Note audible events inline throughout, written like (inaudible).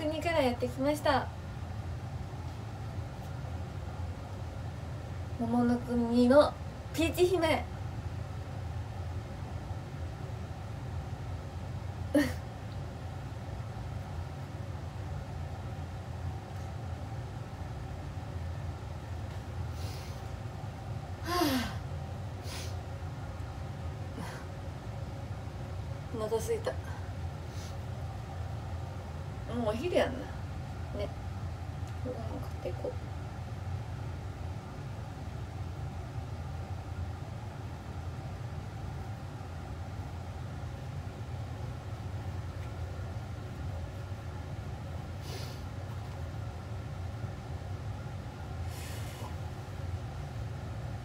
国からやってきました。桃の国のピーチ姫。(laughs) お腹すいた。もうお昼やんな。ね。ご飯買っていこう。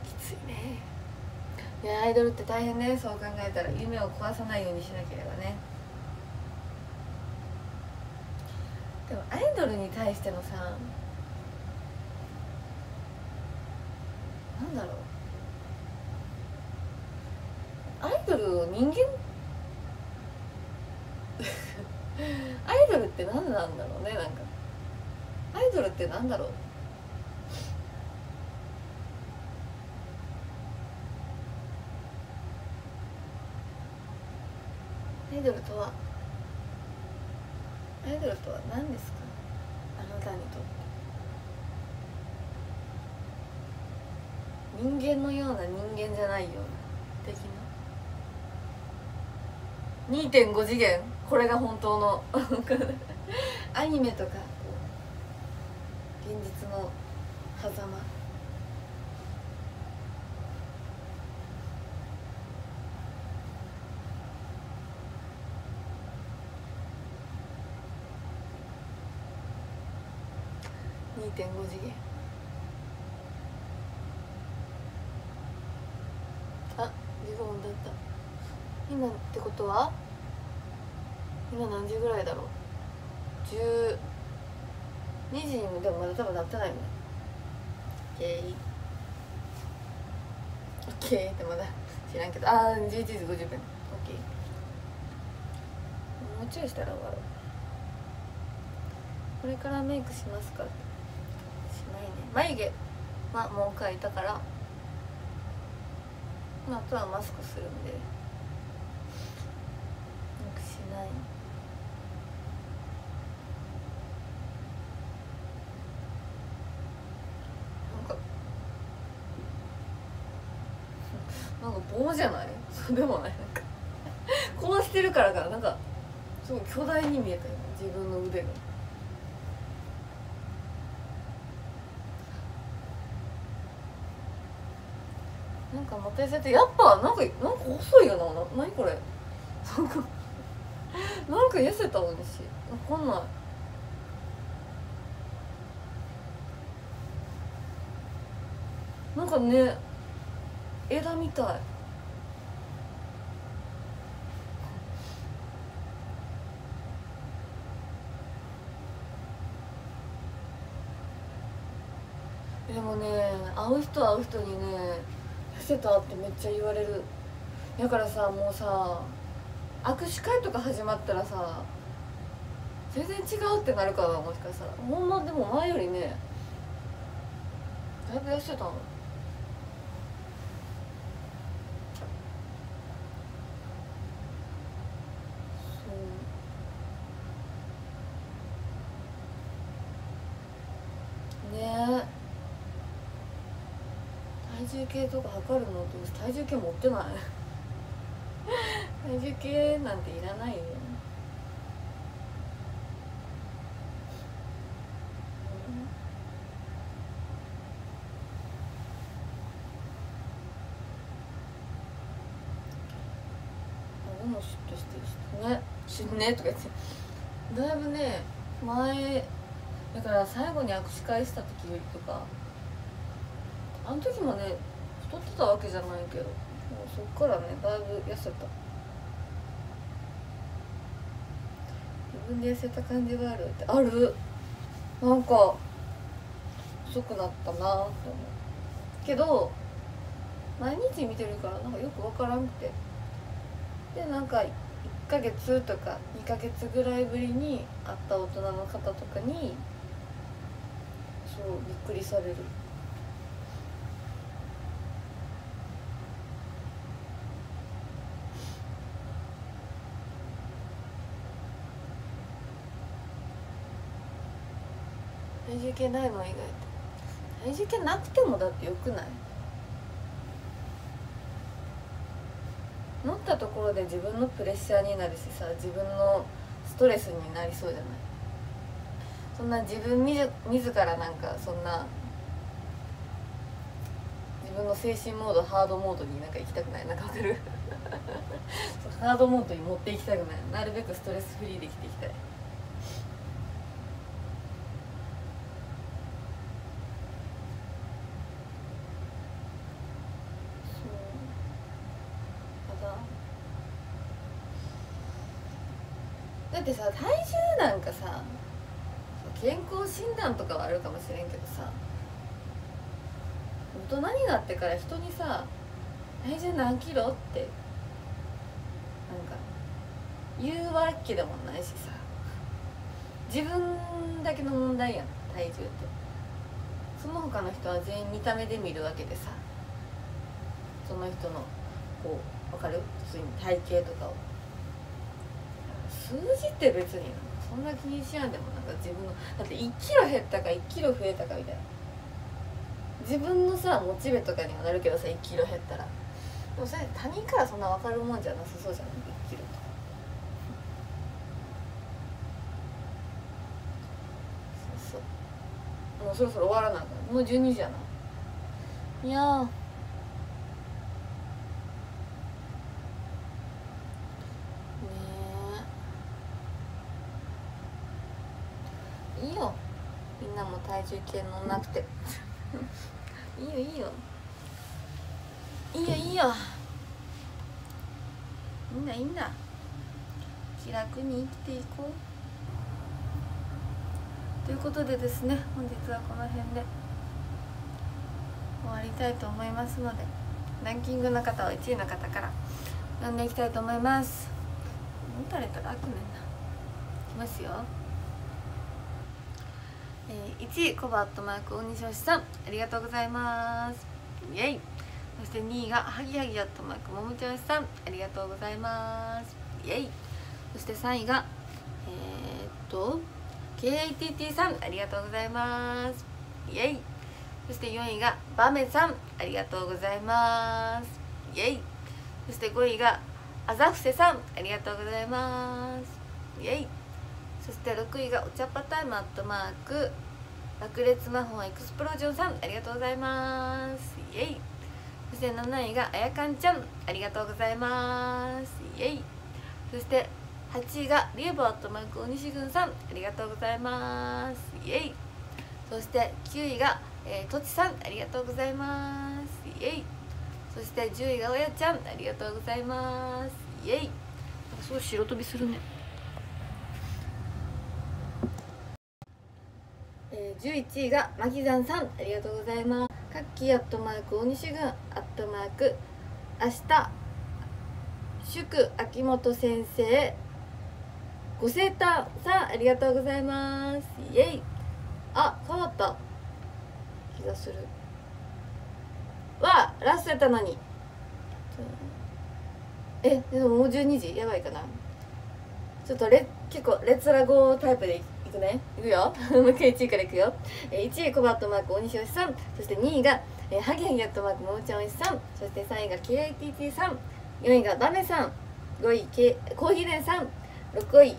きついね。いやアイドルって大変ね。そう考えたら夢を壊さないようにしなければねでもアイドルに対してのさなんだろう。アイドルを人間？(laughs) アイドルって何なんだろうねなんか。アイドルって何だろう？アイドルとは？アイドルとは何ですか？あなたにとって。人間のような人間じゃないような的な？2.5次元？これが本当の？(laughs) (laughs) アニメとか現実の狭間？2.5次元。あ15分だった。今ってことは？今何時ぐらいだろう？12時にもでもまだ多分なってないよね。オッケーオッケーってまだ知らんけど。ああ11時50分。オッケーもうちょいしたら終わろうこれからメイクしますかしないね眉毛はもう描いたからまああとはマスクするんでメイクしない。なんかなんか棒じゃない？そ (laughs) うでもない。なんかこうしてるからかな。なんかすごい巨大に見えたよ自分の腕が。なんか持ってせて。やっぱなんかなんか細いよな。な何これ。なんか (laughs) なんか痩せた私わかんない。なんかね枝みたい。でもね会う人会う人にね痩せたってめっちゃ言われる。だからさもうさ握手会とか始まったらさ全然違うってなるからもしかしたら。ほんまでも前よりねだいぶ痩せたのそうねえ体重計とか測るのって体重計持ってない。(laughs) 体重計なんていらないよ。あでも嫉妬してる人。ね死んねとか言って。だいぶね前だから最後に握手会した時とかあの時もね太ってたわけじゃないけどもうそっからねだいぶ痩せた。自分で痩せた感じがあるって。ある？なんか細くなったなって思う。けど毎日見てるからなんかよくわからんくて。でなんか1 1ヶ月とか2ヶ月ぐらいぶりに会った大人の方とかにそうびっくりされる。体重計ないの意外と。体重計なくてもだってよくない？乗ったところで自分のプレッシャーになるしさ自分のストレスになりそうじゃない？そんな自分みず自らなんかそんな自分の精神モードハードモードになんか行きたくない？なんかわかる？(laughs) ハードモードに持っていきたくない。なるべくストレスフリーで生きていきたい。だってさ体重なんかさ健康診断とかはあるかもしれんけどさ大人になってから人にさ「体重何キロ?」ってなんか言うわけでもないしさ自分だけの問題やん体重ってその他の人は全員見た目で見るわけでさその人のこう分かる？普通に体型とかを数字って別にそんな気にしやんでもなんか自分のだって1キロ減ったか1キロ増えたかみたいな。自分のさモチベとかにはなるけどさ1キロ減ったら。でもそれ他人からそんな分かるもんじゃなさそうじゃない？1キロとかそうそう。もうそろそろ終わらなあかん。もう12時やな。いやーいいよみんなも体重計乗んなくて。いいよいいよ。いいよいいよ。みんないいんだ気楽に生きていこう。ということでですね本日はこの辺で。終わりたいと思いますのでランキングの方は1位の方から読んでいきたいと思います。打たれたら悪ねんな。いきますよ。えー、1位コバットマーク大西推しさんありがとうございます。イエイ。そして2位がハギハギアットマークももちょしさんありがとうございます。イエイ。そして3位がえー、っと KATT さんありがとうございます。イエイ。そして4位がバメさんありがとうございます。イエイ。そして5位があざふせさんありがとうございます。イエイそして6位がお茶っ葉タイムアットマーク。爆裂魔法エクスプロージョンさんありがとうございます。イエイ。そして7位があやかんちゃんありがとうございます。イエイ。そして8位がリエボアットマーク大西軍さんありがとうございます。イエイ。そして9位が、えー、とちさんありがとうございます。イエイ。そして10位がおやちゃんありがとうございます。イエイ。すごい白飛びするねえー、11位がマキザンさんありがとうございます。カッキーアットマーク大西軍アットマーク。明日祝秋元先生。ご生誕さんありがとうございます。イエイ。あ変わった。気がする。わラストやったのに。えでももう12時？やばいかな。ちょっとレ結構レラゴタイプでいくね。いくよ。もう一回1位からいくよ、えー、1位コバットマーク大西よしさん。そして2位が、えー、ハギハギアットマークももちゃんおしさん。そして3位が KITT さん。4位がバメさん。5位、K、コーヒーレンさん。6位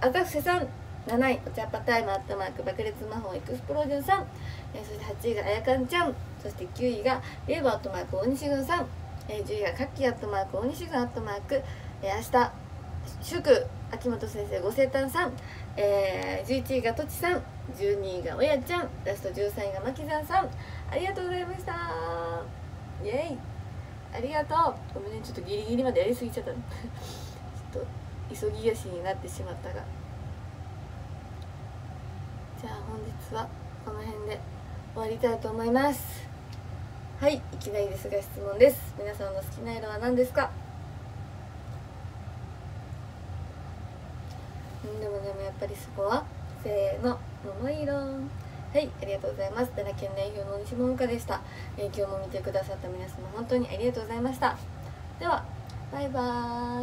赤伏さん。7位お茶っ葉タイムアットマーク爆裂魔法エクスプロージョンさん、えー、そして8位があやかんちゃん。そして9位がレーバーアットマーク大西軍さん、えー、10位がカッキーアットマーク大西軍アットマーク、えー、明日祝。秋元先生ご生誕さん、えー、11位がとちさん。12位がおやちゃん。ラスト13位がまきざんさん。ありがとうございました。イエイ。ありがとう。ごめんね。ちょっとギリギリまでやりすぎちゃった (laughs) ちょっと急ぎ足になってしまったが。じゃあ本日はこの辺で。終わりたいと思います。はい。いきなりですが質問です。皆さんの好きな色は何ですか？でもでもやっぱりそこはせーの桃色。はいありがとうございます。奈良県代表の西桃香でした、えー、今日も見てくださった皆様本当にありがとうございました。ではバイバ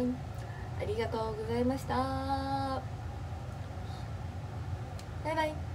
ーイ。ありがとうございました。バイバイ。